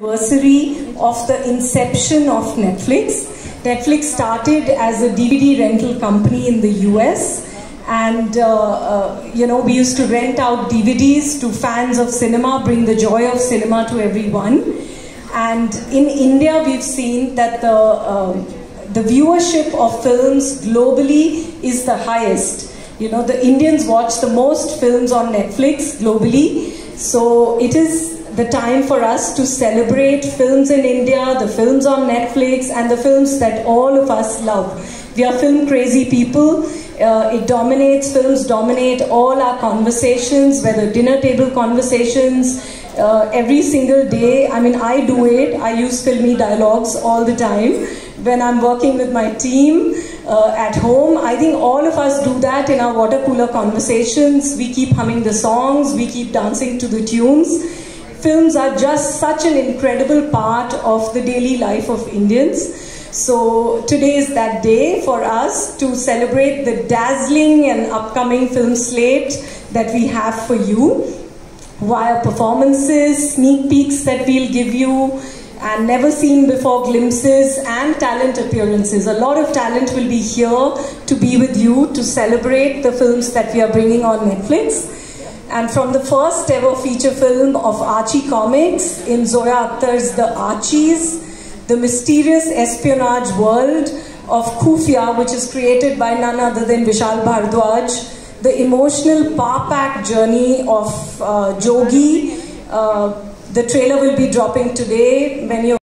anniversary of the inception of Netflix. Netflix started as a DVD rental company in the US, and uh, uh, you know we used to rent out DVDs to fans of cinema, bring the joy of cinema to everyone. And in India, we've seen that the um, the viewership of films globally is the highest. You know, the Indians watch the most films on Netflix globally, so it is the time for us to celebrate films in India, the films on Netflix, and the films that all of us love. We are film crazy people. Uh, it dominates, films dominate all our conversations, whether dinner table conversations, uh, every single day. I mean, I do it. I use filmy dialogues all the time when I'm working with my team uh, at home. I think all of us do that in our water cooler conversations. We keep humming the songs, we keep dancing to the tunes films are just such an incredible part of the daily life of Indians. So today is that day for us to celebrate the dazzling and upcoming film slate that we have for you via performances, sneak peeks that we'll give you, and never seen before glimpses and talent appearances. A lot of talent will be here to be with you to celebrate the films that we are bringing on Netflix. And from the first ever feature film of Archie Comics in Zoya Akhtar's The Archies, the mysterious espionage world of Khufiya, which is created by none other than Vishal Bhardwaj, the emotional power-packed journey of uh, Jogi. Uh, the trailer will be dropping today. Many